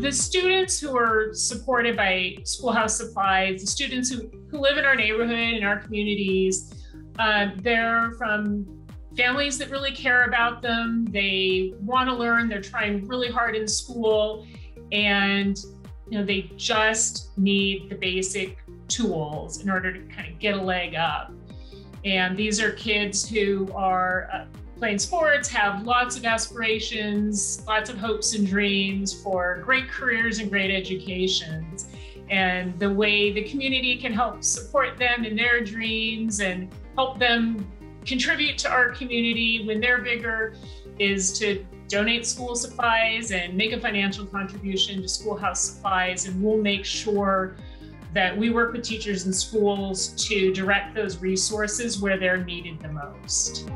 The students who are supported by Schoolhouse Supplies, the students who, who live in our neighborhood and our communities, uh, they're from families that really care about them. They want to learn, they're trying really hard in school, and you know, they just need the basic tools in order to kind of get a leg up. And these are kids who are uh, playing sports, have lots of aspirations, lots of hopes and dreams for great careers and great educations. And the way the community can help support them in their dreams and help them contribute to our community when they're bigger is to donate school supplies and make a financial contribution to schoolhouse supplies and we'll make sure that we work with teachers and schools to direct those resources where they're needed the most.